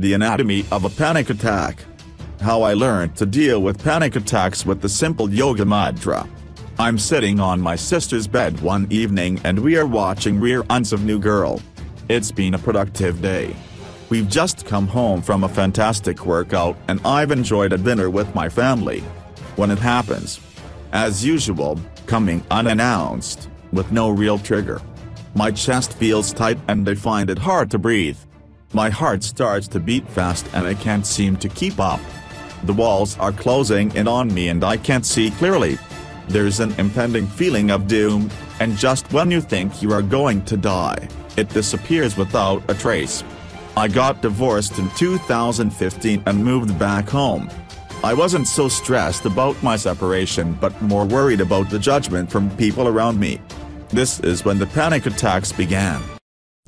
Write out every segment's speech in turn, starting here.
The Anatomy of a Panic Attack. How I learned to deal with panic attacks with the simple yoga mudra. I'm sitting on my sister's bed one evening and we are watching Rear reruns of New Girl. It's been a productive day. We've just come home from a fantastic workout and I've enjoyed a dinner with my family. When it happens. As usual, coming unannounced, with no real trigger. My chest feels tight and I find it hard to breathe. My heart starts to beat fast and I can't seem to keep up. The walls are closing in on me and I can't see clearly. There's an impending feeling of doom, and just when you think you are going to die, it disappears without a trace. I got divorced in 2015 and moved back home. I wasn't so stressed about my separation but more worried about the judgment from people around me. This is when the panic attacks began.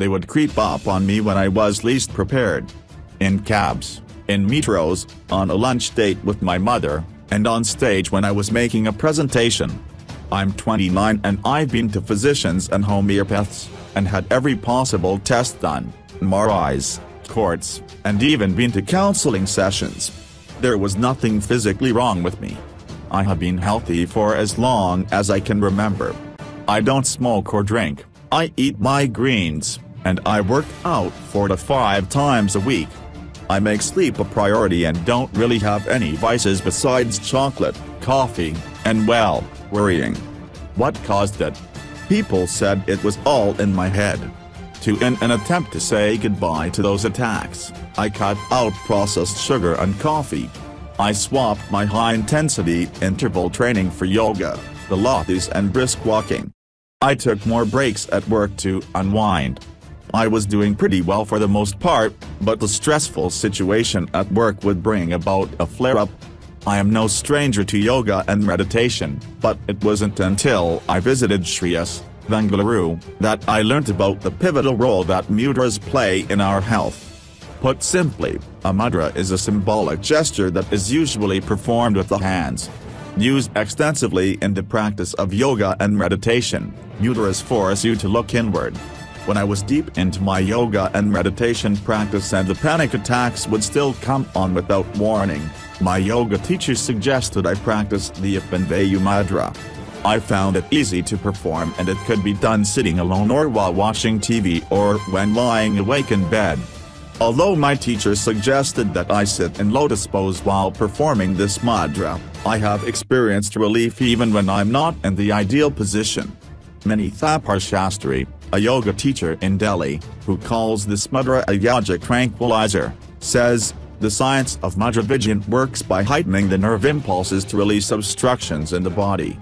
They would creep up on me when I was least prepared. In cabs, in metros, on a lunch date with my mother, and on stage when I was making a presentation. I'm 29 and I've been to physicians and homeopaths, and had every possible test done, MRIs, courts, and even been to counseling sessions. There was nothing physically wrong with me. I have been healthy for as long as I can remember. I don't smoke or drink, I eat my greens, and I work out four to five times a week. I make sleep a priority and don't really have any vices besides chocolate, coffee, and well, worrying. What caused it? People said it was all in my head. To in an attempt to say goodbye to those attacks, I cut out processed sugar and coffee. I swapped my high-intensity interval training for yoga, Pilates and brisk walking. I took more breaks at work to unwind. I was doing pretty well for the most part, but the stressful situation at work would bring about a flare-up. I am no stranger to yoga and meditation, but it wasn't until I visited Shreyas, Bengaluru, that I learnt about the pivotal role that mudras play in our health. Put simply, a mudra is a symbolic gesture that is usually performed with the hands. Used extensively in the practice of yoga and meditation, mudras force you to look inward, when I was deep into my yoga and meditation practice and the panic attacks would still come on without warning, my yoga teacher suggested I practice the Apan Vayu Mudra. I found it easy to perform and it could be done sitting alone or while watching TV or when lying awake in bed. Although my teacher suggested that I sit in lotus pose while performing this mudra, I have experienced relief even when I'm not in the ideal position. Many Thapar Shastri, a yoga teacher in Delhi, who calls this mudra a yogic tranquilizer, says, the science of mudra vigyan works by heightening the nerve impulses to release obstructions in the body.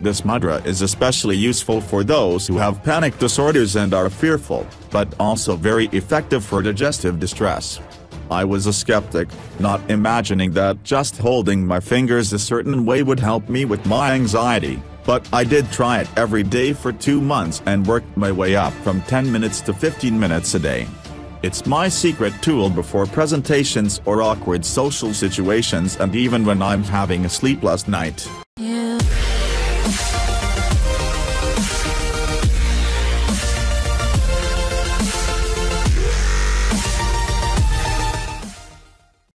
This mudra is especially useful for those who have panic disorders and are fearful, but also very effective for digestive distress. I was a skeptic, not imagining that just holding my fingers a certain way would help me with my anxiety. But I did try it every day for two months and worked my way up from 10 minutes to 15 minutes a day. It's my secret tool before presentations or awkward social situations and even when I'm having a sleepless night.